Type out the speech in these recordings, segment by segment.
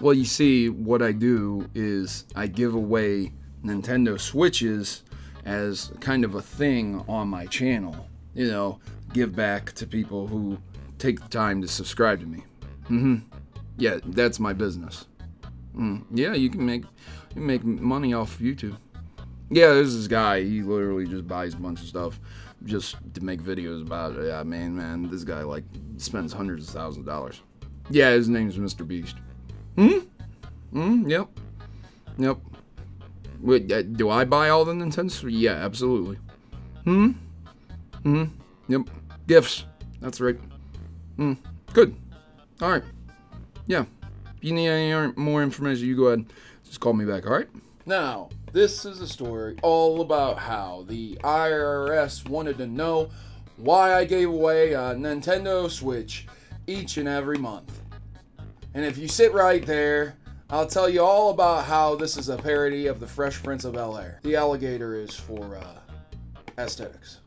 Well, you see, what I do is I give away Nintendo Switches as kind of a thing on my channel. You know, give back to people who take the time to subscribe to me. Mm-hmm. Yeah, that's my business. Mm. Yeah, you can make you can make money off YouTube. Yeah, there's this guy. He literally just buys a bunch of stuff just to make videos about it. Yeah, man, man, this guy like spends hundreds of thousands of dollars. Yeah, his name's Mr. Beast. Hmm. Hmm. Yep. Yep. Wait, uh, do I buy all the Nintendos? Yeah, absolutely. Hmm. Hmm. Yep. Gifts. That's right. Hmm. Good. All right. Yeah. If you need any more information, you go ahead. Just call me back. All right. Now, this is a story all about how the IRS wanted to know why I gave away a Nintendo Switch each and every month. And if you sit right there, I'll tell you all about how this is a parody of the Fresh Prince of Bel Air. The alligator is for uh, aesthetics.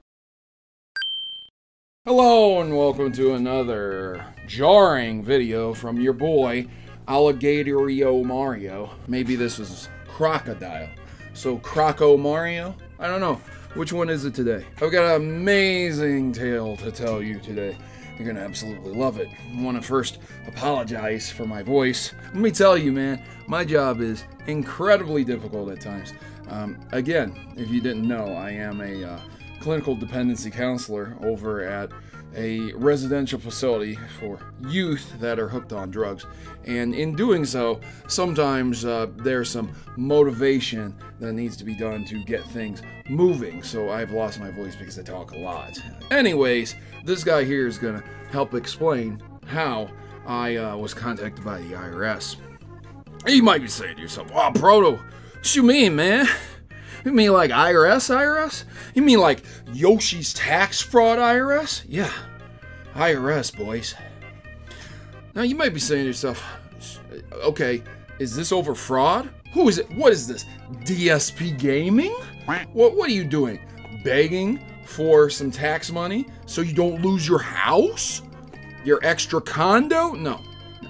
Hello and welcome to another jarring video from your boy, Alligatorio Mario. Maybe this is crocodile. So Croco Mario? I don't know. Which one is it today? I've got an amazing tale to tell you today. You're gonna absolutely love it. I want to first apologize for my voice. Let me tell you, man, my job is incredibly difficult at times. Um, again, if you didn't know, I am a uh, clinical dependency counselor over at a residential facility for youth that are hooked on drugs. And in doing so, sometimes uh, there's some motivation that needs to be done to get things moving. So I've lost my voice because I talk a lot. Anyways, this guy here is going to help explain how I uh, was contacted by the IRS. You might be saying to yourself, wow, Proto, what you mean, man? You mean like IRS IRS? You mean like Yoshi's tax fraud IRS? Yeah, IRS, boys. Now you might be saying to yourself, okay, is this over fraud? Who is it? What is this? DSP Gaming? What what are you doing? Begging for some tax money so you don't lose your house? Your extra condo? No. no.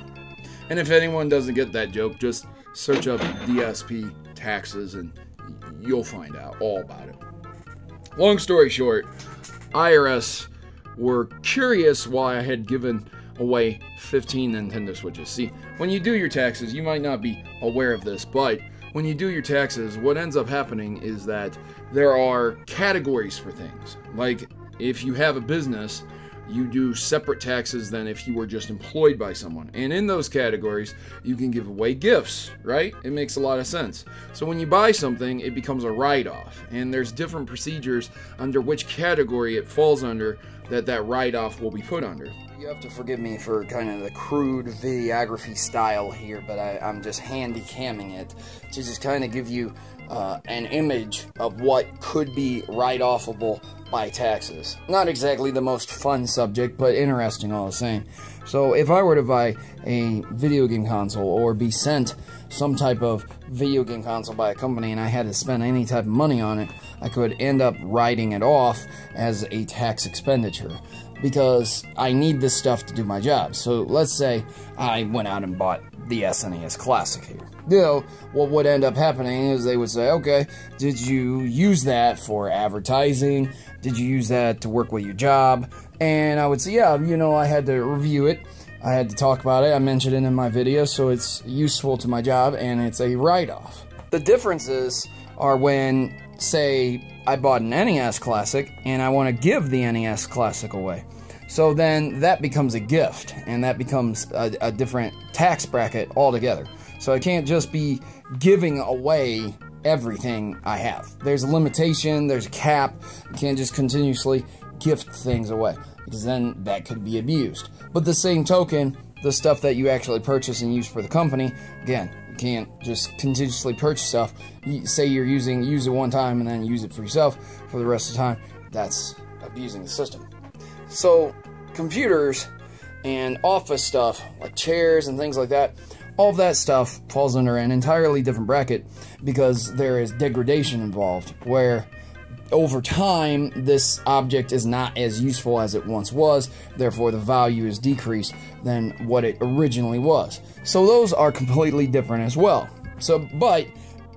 And if anyone doesn't get that joke, just search up DSP taxes and you'll find out all about it. Long story short, IRS were curious why I had given away 15 Nintendo Switches. See, when you do your taxes, you might not be aware of this, but when you do your taxes, what ends up happening is that there are categories for things. Like if you have a business, you do separate taxes than if you were just employed by someone. And in those categories, you can give away gifts, right? It makes a lot of sense. So when you buy something, it becomes a write off. And there's different procedures under which category it falls under that that write off will be put under. You have to forgive me for kind of the crude videography style here, but I, am just handy camming it to just kind of give you uh, an image of what could be write offable by taxes. Not exactly the most fun subject, but interesting all the same. So if I were to buy a video game console or be sent some type of video game console by a company and I had to spend any type of money on it, I could end up writing it off as a tax expenditure because I need this stuff to do my job. So let's say I went out and bought the SNES Classic here. You know, what would end up happening is they would say, okay, did you use that for advertising? Did you use that to work with your job? And I would say, yeah, you know, I had to review it. I had to talk about it. I mentioned it in my video, so it's useful to my job and it's a write off. The differences are when, say, I bought an NES Classic and I want to give the NES Classic away. So then that becomes a gift and that becomes a, a different tax bracket altogether. So I can't just be giving away everything I have. There's a limitation, there's a cap. You can't just continuously gift things away because then that could be abused. But the same token, the stuff that you actually purchase and use for the company, again, can't just continuously purchase stuff. Say you're using use it one time and then use it for yourself for the rest of the time. That's abusing the system. So computers and office stuff like chairs and things like that, all of that stuff falls under an entirely different bracket because there is degradation involved where over time, this object is not as useful as it once was, therefore, the value is decreased than what it originally was. So, those are completely different as well. So, but,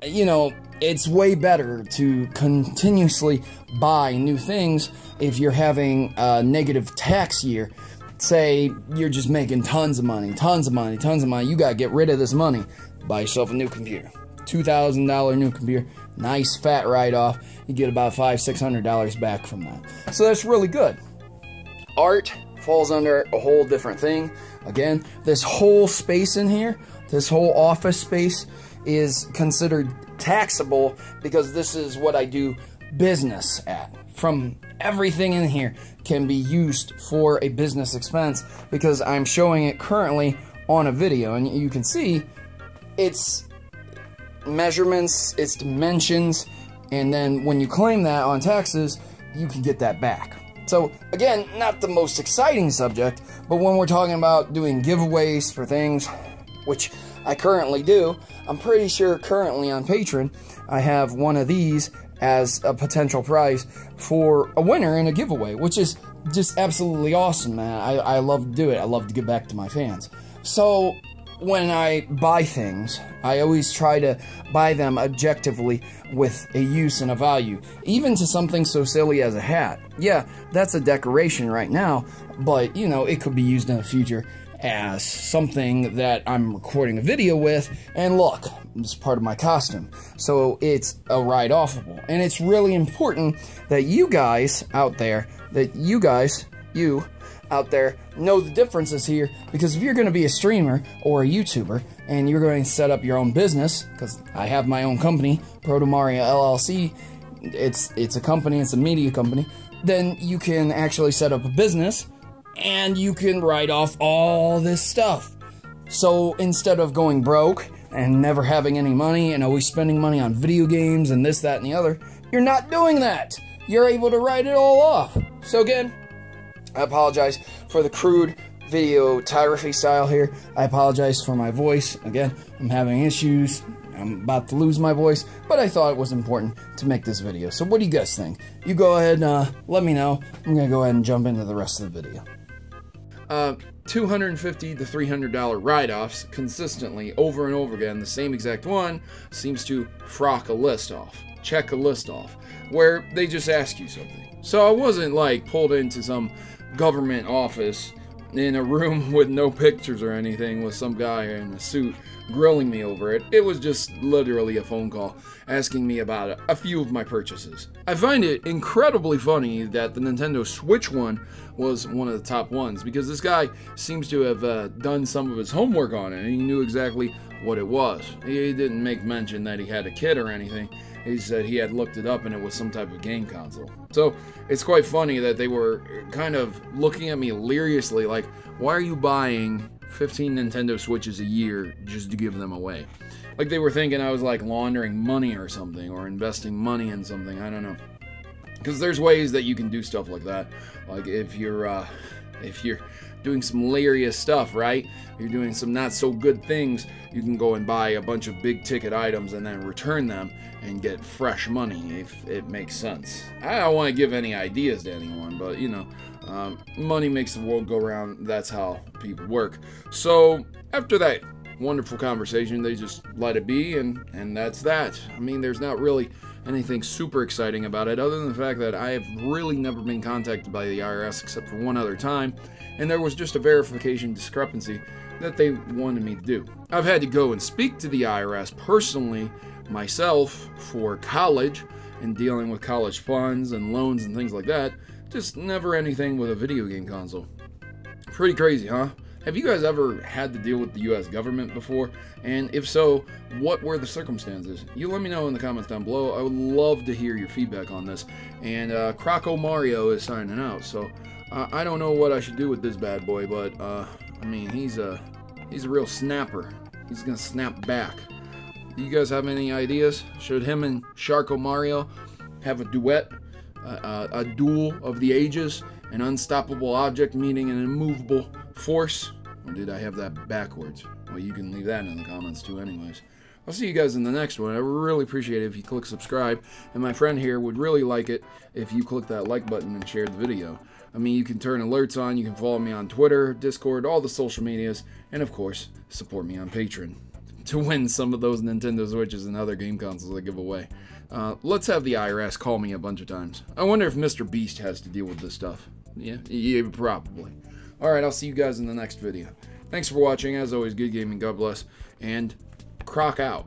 you know, it's way better to continuously buy new things if you're having a negative tax year. Say you're just making tons of money, tons of money, tons of money. You got to get rid of this money. Buy yourself a new computer. $2,000 new computer, nice fat write off. You get about five, six hundred dollars back from that. So that's really good. Art falls under a whole different thing. Again, this whole space in here, this whole office space is considered taxable because this is what I do business at. From everything in here can be used for a business expense because I'm showing it currently on a video and you can see it's measurements, its dimensions, and then when you claim that on taxes, you can get that back. So, again, not the most exciting subject, but when we're talking about doing giveaways for things, which I currently do, I'm pretty sure currently on Patreon, I have one of these as a potential prize for a winner in a giveaway, which is just absolutely awesome, man. I, I love to do it. I love to give back to my fans. So, when I buy things, I always try to buy them objectively with a use and a value, even to something so silly as a hat. Yeah, that's a decoration right now, but you know, it could be used in the future as something that I'm recording a video with, and look, it's part of my costume. So it's a write offable. And it's really important that you guys out there, that you guys, you, out there know the differences here because if you're going to be a streamer or a YouTuber and you're going to set up your own business, because I have my own company, Protomario LLC, it's it's a company, it's a media company, then you can actually set up a business and you can write off all this stuff. So instead of going broke and never having any money and always spending money on video games and this, that, and the other, you're not doing that. You're able to write it all off. So again, I apologize for the crude video style here. I apologize for my voice. Again, I'm having issues. I'm about to lose my voice, but I thought it was important to make this video. So what do you guys think? You go ahead and uh, let me know. I'm going to go ahead and jump into the rest of the video. Uh, 250 to 300 dollar write-offs consistently over and over again the same exact one seems to frock a list off check a list off where they just ask you something so i wasn't like pulled into some government office in a room with no pictures or anything with some guy in a suit grilling me over it. It was just literally a phone call asking me about a few of my purchases. I find it incredibly funny that the Nintendo Switch one was one of the top ones because this guy seems to have uh, done some of his homework on it and he knew exactly what it was. He didn't make mention that he had a kid or anything. He said he had looked it up and it was some type of game console. So it's quite funny that they were kind of looking at me leeriously like, why are you buying 15 Nintendo Switches a year just to give them away? Like they were thinking I was like laundering money or something or investing money in something. I don't know. Because there's ways that you can do stuff like that. Like if you're, uh, if you're doing some hilarious stuff, right? You're doing some not so good things, you can go and buy a bunch of big ticket items and then return them and get fresh money if it makes sense. I don't want to give any ideas to anyone, but you know, um, money makes the world go round. That's how people work. So after that wonderful conversation, they just let it be, and and that's that. I mean, there's not really anything super exciting about it, other than the fact that I have really never been contacted by the IRS except for one other time, and there was just a verification discrepancy that they wanted me to do. I've had to go and speak to the IRS personally myself for college and dealing with college funds and loans and things like that. Just never anything with a video game console. Pretty crazy, huh? Have you guys ever had to deal with the US government before? And if so, what were the circumstances? You let me know in the comments down below. I would love to hear your feedback on this. And uh, Croco Mario is signing out, so uh, I don't know what I should do with this bad boy, but uh, I mean, he's a he's a real snapper. He's gonna snap back. You guys have any ideas? Should him and Sharko Mario have a duet, uh, a duel of the ages, an unstoppable object meeting an immovable force? Or did I have that backwards? Well, you can leave that in the comments too, anyways. I'll see you guys in the next one. I really appreciate it if you click subscribe. And my friend here would really like it if you click that like button and share the video. I mean, you can turn alerts on, you can follow me on Twitter, Discord, all the social medias, and of course, support me on Patreon to win some of those Nintendo Switches and other game consoles I give away. Uh, let's have the IRS call me a bunch of times. I wonder if Mr. Beast has to deal with this stuff. Yeah, yeah, probably. Alright, I'll see you guys in the next video. Thanks for watching. As always, good gaming, God bless, and croc out.